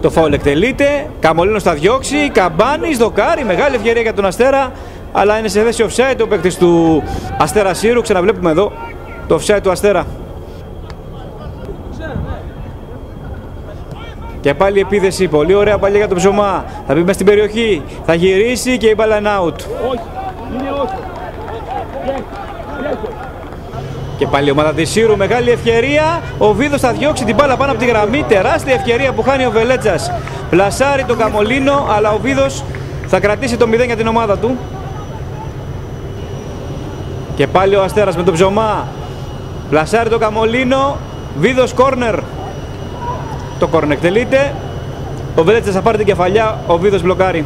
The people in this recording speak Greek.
Το φάουλ εκτελείται. Καμολίνος θα διώξει. Καμπάνης, δοκάρι. Μεγάλη ευκαιρία για τον Αστέρα. Αλλά είναι σε θέση offside ο παίκτης του Αστέρα Σύρου. Ξαναβλέπουμε εδώ το offside του Αστέρα. Και πάλι η επίδεση, πολύ ωραία παλιά για τον ψωμά. Θα μπει μέσα στην περιοχή, θα γυρίσει και η μπάλα είναι out. Και πάλι η ομάδα της Σύρου, μεγάλη ευκαιρία. Ο Βίδος θα διώξει την μπάλα πάνω από τη γραμμή. Τεράστια ευκαιρία που χάνει ο Βελέτζας. Πλασάρει τον Καμολίνο, αλλά ο Βίδος θα κρατήσει το 0 για την ομάδα του. Και πάλι ο Αστέρας με τον ψωμά. Πλασάρει τον Καμολίνο. Βίδος κόρνερ. Το κόρνερ εκτελείται. Ο Βελέτσας θα πάρει την κεφαλιά, ο Βίδος μπλοκάρει.